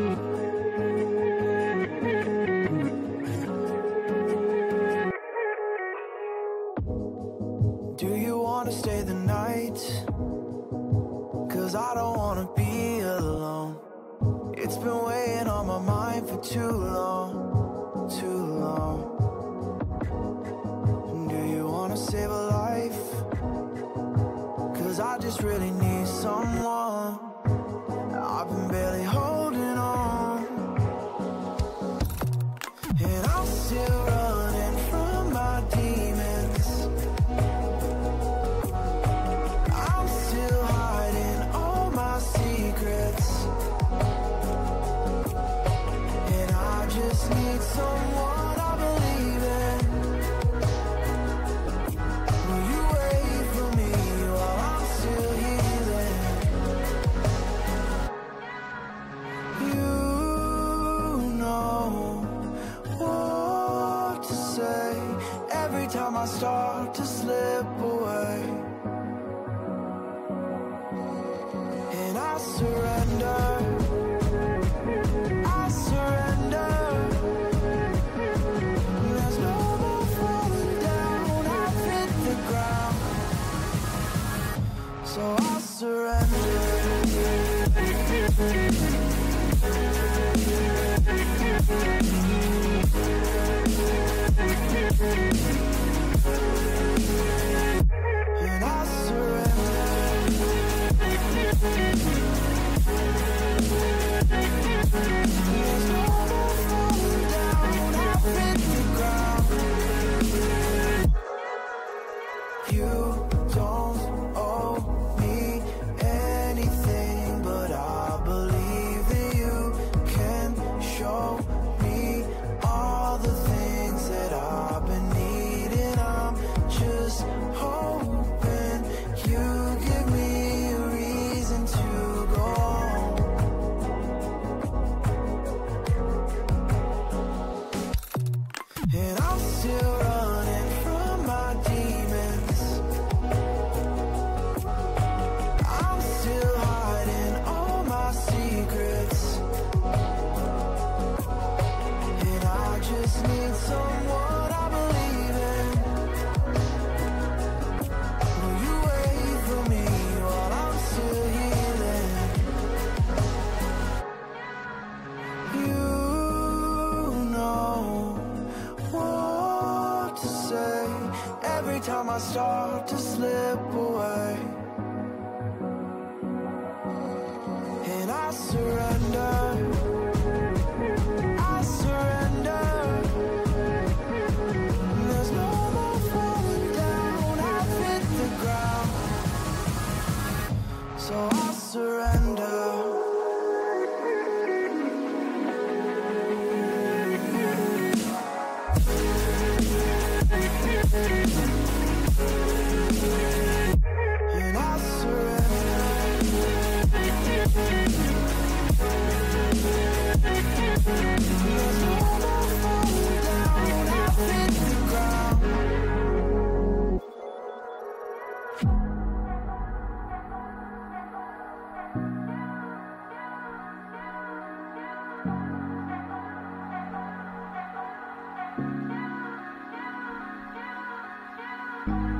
Do you wanna stay the night? Cause I don't wanna be alone. It's been weighing on my mind for too long, too long. Do you wanna save a life? Cause I just really need someone. Someone I believe in. Will you wait for me while I'm still healing? You know what to say every time I start to slip away. All me anything but i believe you can show me all the things that I've been needing. I'm just time I start to slip away. So I surrender. Thank